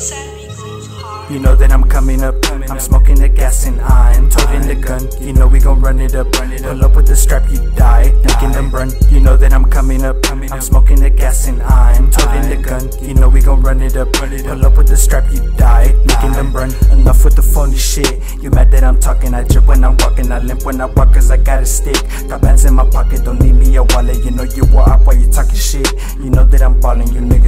You know that I'm coming up. I'm smoking the gas and I'm toting the gun. You know we gon' run it up. Pull up with the strap, you die. Making them run. You know that I'm coming up. I'm smoking the gas and I'm toting the gun. You know we gon' run it up. Pull up with the strap, you die. Making them run. Enough with the phony shit. You mad that I'm talking? I drip when I'm walking. I limp when I walk cause I got a stick. Got bands in my pocket. Don't need me a wallet. You know you were up while you talking shit. You know that I'm balling. You niggas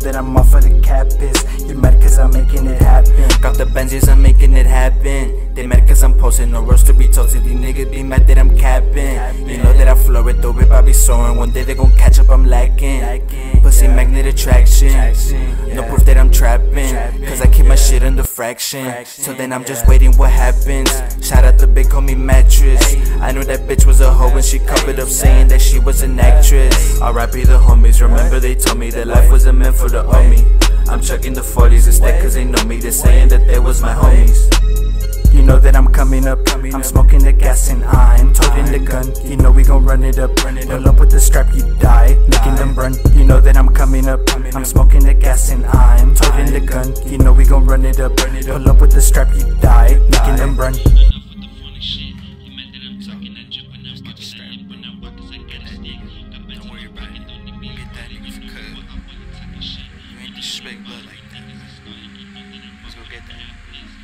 that I'm off of the campus. You mad cause I'm making it happen. Got the Benzies, I'm making it happen. They mad cause I'm posting no roast to be toasted. These niggas be mad that I'm capping. You know that I flow it, though, whip I be soaring. One day they gon' catch up, I'm lacking. Pussy magnet attraction. No fraction. So then I'm just waiting what happens. Shout out the big homie mattress. I knew that bitch was a hoe when she covered up saying that she was an actress. RIP the homies, remember they told me that life wasn't meant for the homie. I'm chucking the 40s instead cause they know me. They're saying that they was my homies. You know that I'm coming up. I'm smoking the gas and I'm toting the gun. You know we gon' run it up. Pull up with the strap, you die. Making them run. You know that I'm coming up. I'm smoking the gas and I'm the gun, you know we gon' run it up. Run it Pull up with the strap, you die, making them run. Big like that. Let's go get that.